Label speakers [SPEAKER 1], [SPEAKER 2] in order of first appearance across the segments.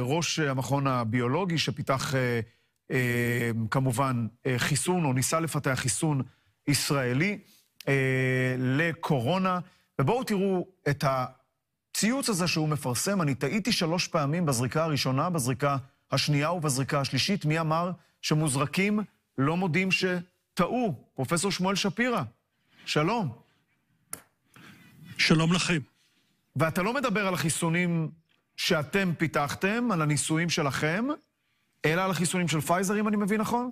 [SPEAKER 1] ראש המכון הביולוגי שפיתח כמובן חיסון, או ניסה לפתח חיסון ישראלי לקורונה. ובואו תראו את הציוץ הזה שהוא מפרסם. אני טעיתי שלוש פעמים בזריקה הראשונה, בזריקה השנייה ובזריקה השלישית. מי אמר שמוזרקים לא מודים שטעו? פרופסור שמואל שפירא, שלום.
[SPEAKER 2] שלום לכם.
[SPEAKER 1] ואתה לא מדבר על החיסונים שאתם פיתחתם, על הניסויים שלכם, אלא על החיסונים של פייזר, אם אני מבין נכון?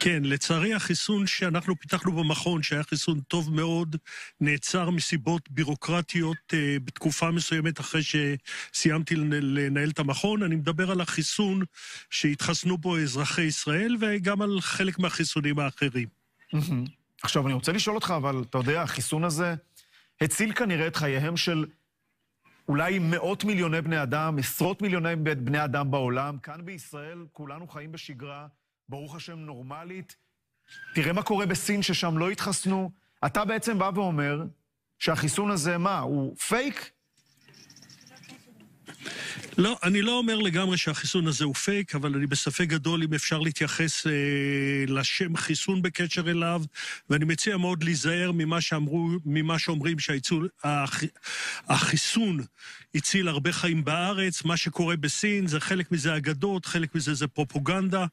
[SPEAKER 2] כן, לצערי החיסון שאנחנו פיתחנו במכון, שהיה חיסון טוב מאוד, נעצר מסיבות בירוקרטיות אה, בתקופה מסוימת אחרי שסיימתי לנהל את המכון. אני מדבר על החיסון שהתחסנו בו אזרחי ישראל, וגם על חלק מהחיסונים האחרים.
[SPEAKER 1] עכשיו, אני רוצה לשאול אותך, אבל אתה יודע, החיסון הזה הציל כנראה את חייהם של אולי מאות מיליוני בני אדם, עשרות מיליוני בני אדם בעולם. כאן בישראל כולנו חיים בשגרה, ברוך השם, נורמלית. תראה מה קורה בסין, ששם לא התחסנו. אתה בעצם בא ואומר שהחיסון הזה, מה, הוא פייק?
[SPEAKER 2] לא, אני לא אומר לגמרי שהחיסון הזה הוא פייק, אבל אני בספק גדול אם אפשר להתייחס אה, לשם חיסון בקשר אליו, ואני מציע מאוד להיזהר ממה שאמרו, ממה שאומרים שהחיסון הציל הרבה חיים בארץ, מה שקורה בסין זה חלק מזה אגדות, חלק מזה זה פרופוגנדה.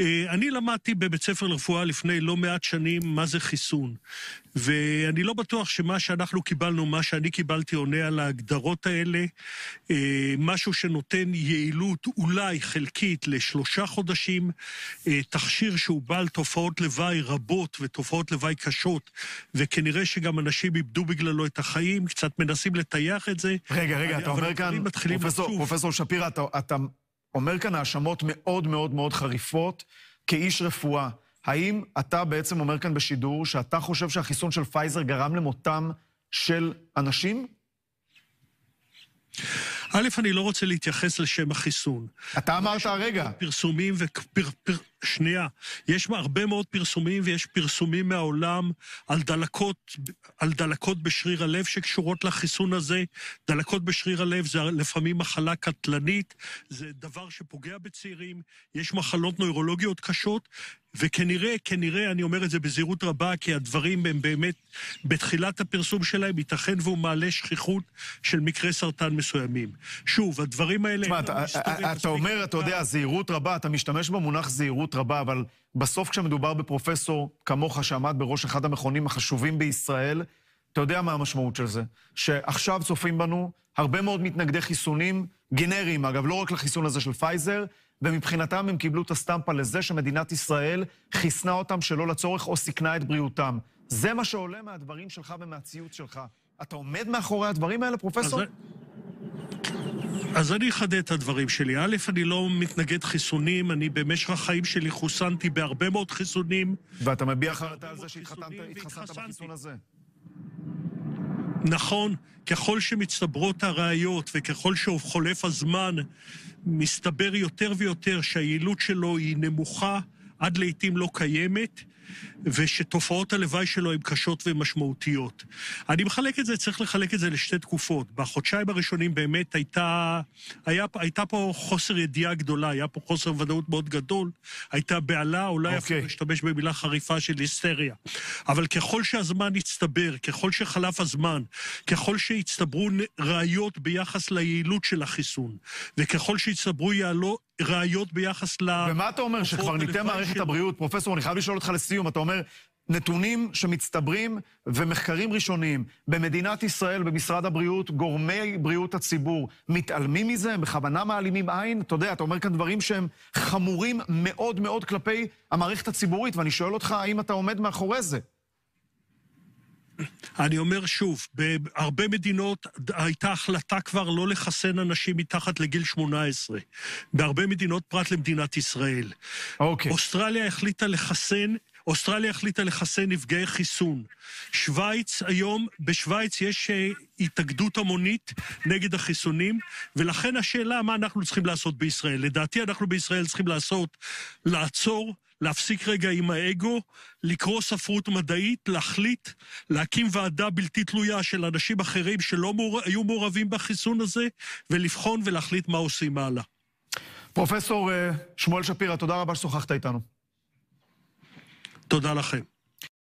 [SPEAKER 2] אה, אני למדתי בבית ספר לרפואה לפני לא מעט שנים מה זה חיסון, ואני לא בטוח שמה שאנחנו קיבלנו, מה שאני קיבלתי עונה על ההגדרות האלה, אה, משהו שנותן יעילות אולי חלקית לשלושה חודשים, אה, תכשיר שהוא בעל תופעות לוואי רבות ותופעות לוואי קשות, וכנראה שגם אנשים איבדו בגללו את החיים, קצת מנסים לטייח את זה.
[SPEAKER 1] רגע, רגע, אתה אומר כאן, פרופסור, פרופסור שפירא, אתה, אתה אומר כאן האשמות מאוד מאוד מאוד חריפות כאיש רפואה. האם אתה בעצם אומר כאן בשידור שאתה חושב שהחיסון של פייזר גרם למותם של אנשים?
[SPEAKER 2] א', אני לא רוצה להתייחס לשם החיסון.
[SPEAKER 1] אתה אמרת הרגע.
[SPEAKER 2] פרסומים ופר... פר... שנייה. יש הרבה מאוד פרסומים, ויש פרסומים מהעולם על דלקות, על דלקות בשריר הלב שקשורות לחיסון הזה. דלקות בשריר הלב זה לפעמים מחלה קטלנית, זה דבר שפוגע בצעירים, יש מחלות נוירולוגיות קשות, וכנראה, כנראה, אני אומר את זה בזהירות רבה, כי הדברים הם באמת, בתחילת הפרסום שלהם, ייתכן והוא מעלה שכיחות של מקרי סרטן מסוימים. שוב, הדברים האלה...
[SPEAKER 1] תשמע, אתה, אתה אומר, אתה יודע, זהירות רבה, אתה משתמש במונח זהירות רבה, אבל בסוף כשמדובר בפרופסור כמוך, שעמד בראש אחד המכונים החשובים בישראל, אתה יודע מה המשמעות של זה. שעכשיו צופים בנו הרבה מאוד מתנגדי חיסונים, גנריים, אגב, לא רק לחיסון הזה של פייזר, ומבחינתם הם קיבלו את הסטמפה לזה שמדינת ישראל חיסנה אותם שלא לצורך או סיכנה את בריאותם. זה מה שעולה מהדברים שלך ומהציוץ שלך. אתה עומד מאחורי הדברים האלה, פרופסור? אז...
[SPEAKER 2] אז אני אחדד את הדברים שלי. א', אני לא מתנגד חיסונים, אני במשך החיים שלי חוסנתי בהרבה מאוד חיסונים.
[SPEAKER 1] ואתה מביע חרטה על זה שהתחסנת בחיסון הזה.
[SPEAKER 2] נכון, ככל שמצטברות הראיות וככל שחולף הזמן, מסתבר יותר ויותר שהיעילות שלו היא נמוכה, עד לעיתים לא קיימת, ושתופעות הלוואי שלו הן קשות ומשמעותיות. אני מחלק את זה, צריך לחלק את זה לשתי תקופות. בחודשיים הראשונים באמת הייתה, היה, הייתה פה חוסר ידיעה גדולה, היה פה חוסר ודאות מאוד גדול, הייתה בהלה, אולי okay. אפילו אוקיי. להשתמש במילה חריפה של היסטריה. אבל ככל שהזמן הצטבר, ככל שחלף הזמן, ככל שהצטברו ראיות ביחס ליעילות של החיסון, וככל שהצטברו יעלו, ראיות ביחס ל...
[SPEAKER 1] ומה אתה אומר, שכבר ניתן מערכת של... הבריאות, פרופסור, אני חייב לשאול אותך לסיום, אתה אומר, נתונים שמצטברים ומחקרים ראשוניים במדינת ישראל, במשרד הבריאות, גורמי בריאות הציבור מתעלמים מזה, בכוונה מעלימים עין? אתה יודע, אתה אומר כאן דברים שהם חמורים מאוד מאוד כלפי המערכת הציבורית, ואני שואל אותך, האם אתה עומד מאחורי זה?
[SPEAKER 2] אני אומר שוב, בהרבה מדינות הייתה החלטה כבר לא לחסן אנשים מתחת לגיל 18. בהרבה מדינות, פרט למדינת ישראל.
[SPEAKER 1] אוקיי. Okay.
[SPEAKER 2] אוסטרליה החליטה לחסן אוסטרליה החליטה לחסן נפגעי חיסון. שווייץ היום, בשווייץ יש uh, התאגדות המונית נגד החיסונים, ולכן השאלה מה אנחנו צריכים לעשות בישראל. לדעתי אנחנו בישראל צריכים לעשות, לעצור, להפסיק רגע עם האגו, לקרוא ספרות מדעית, להחליט, להקים ועדה בלתי תלויה של אנשים אחרים שלא מעור... היו מעורבים בחיסון הזה, ולבחון ולהחליט מה עושים הלאה.
[SPEAKER 1] פרופסור אה, שמואל שפירא, תודה רבה ששוחחת איתנו.
[SPEAKER 2] תודה לכם.